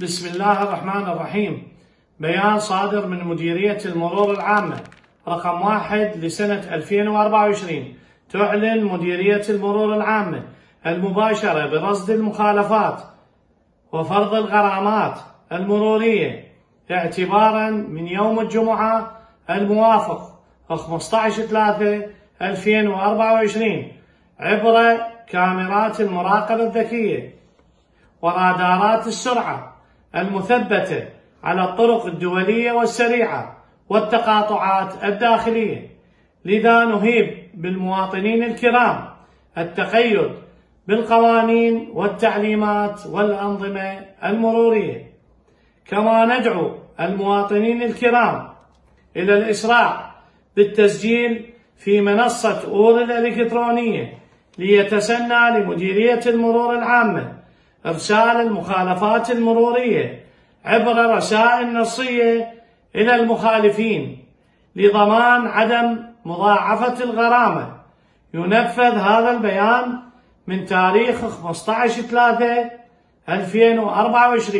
بسم الله الرحمن الرحيم. بيان صادر من مديرية المرور العامة. رقم واحد لسنة 2024 تعلن مديرية المرور العامة المباشرة برصد المخالفات وفرض الغرامات المرورية. اعتبارا من يوم الجمعة الموافق. 15 3 2024 عبر كاميرات المراقبة الذكية. ورادارات السرعة. المثبتة على الطرق الدولية والسريعة والتقاطعات الداخلية. لذا نهيب بالمواطنين الكرام التقيد بالقوانين والتعليمات والأنظمة المرورية. كما ندعو المواطنين الكرام إلى الإسراع بالتسجيل في منصة أور الإلكترونية ليتسنى لمديرية المرور العامة إرسال المخالفات المرورية عبر رسائل نصية إلى المخالفين لضمان عدم مضاعفة الغرامة. ينفذ هذا البيان من تاريخ 15 3 2024